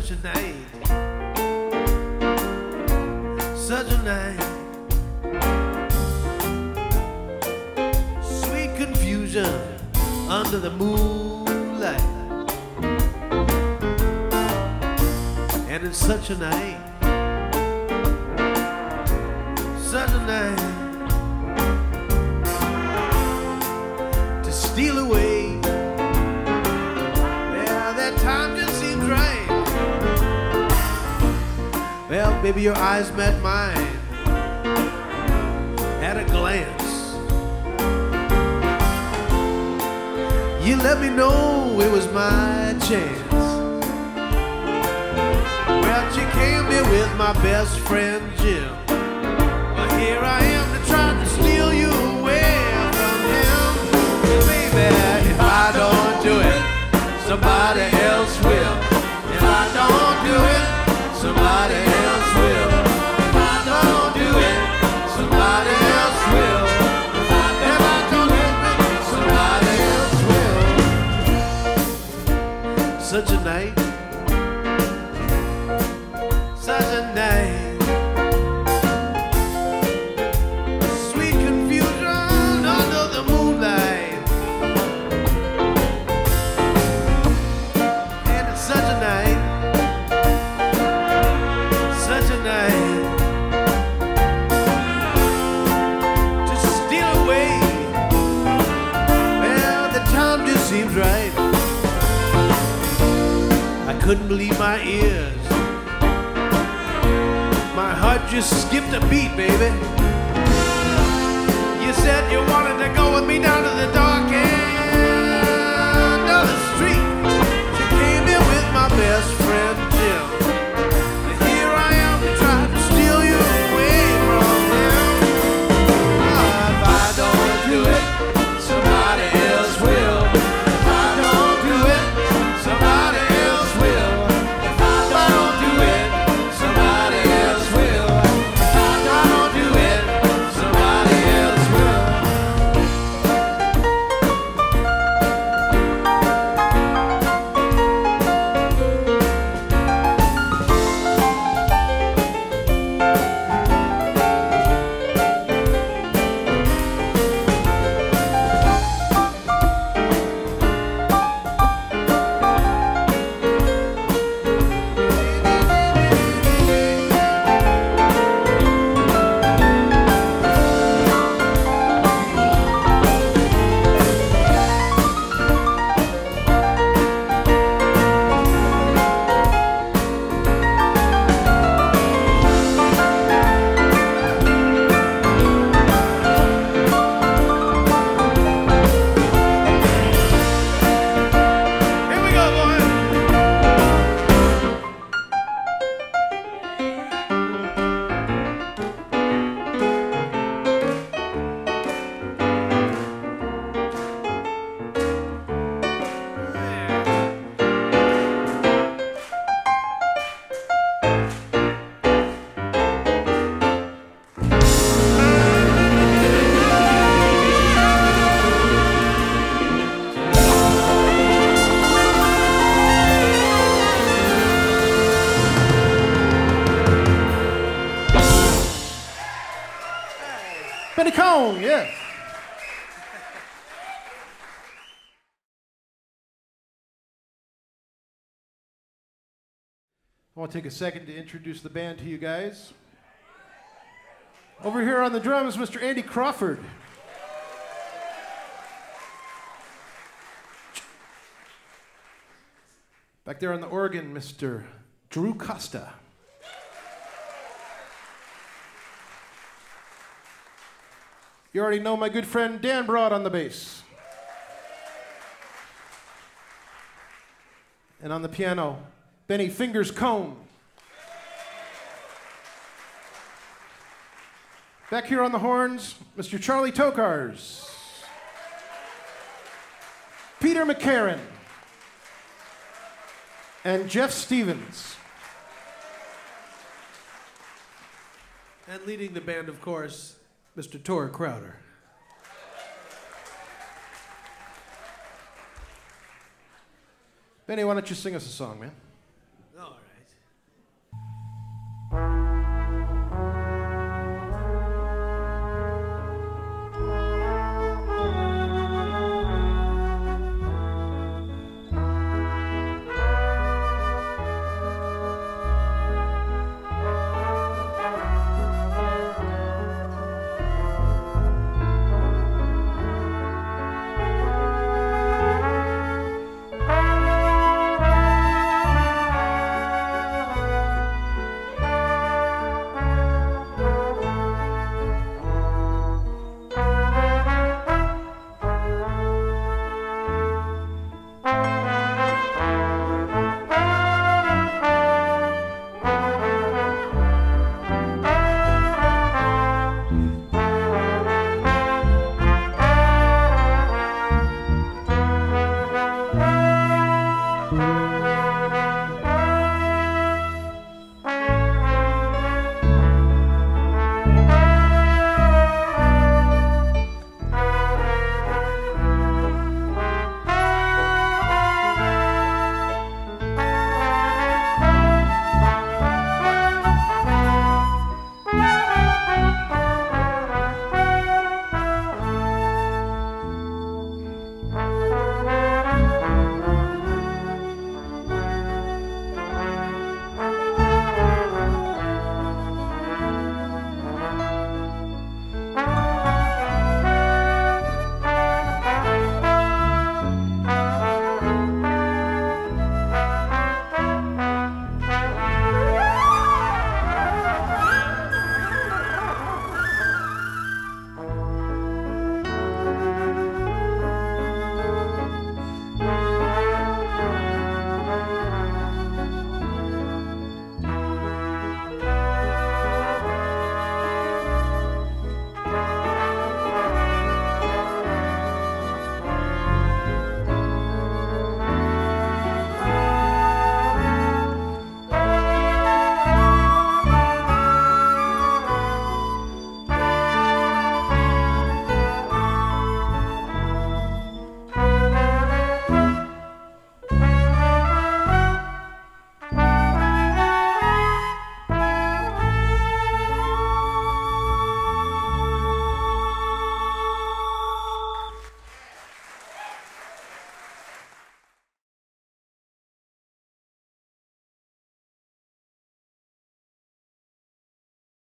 such a night, such a night. Sweet confusion under the moonlight, and it's such a night, such a night Well, baby, your eyes met mine at a glance. You let me know it was my chance. Well, she came here with my best friend Jim. But here I am will. Couldn't believe my ears. My heart just skipped a beat, baby. Benny Cone, yes. I want to take a second to introduce the band to you guys. Over here on the drums, Mr. Andy Crawford. Back there on the organ, Mr. Drew Costa. You already know my good friend Dan Broad on the bass. And on the piano, Benny Fingers Cone. Back here on the horns, Mr. Charlie Tokars. Peter McCarron. And Jeff Stevens. And leading the band, of course, Mr. Tor Crowder. Benny, why don't you sing us a song, man?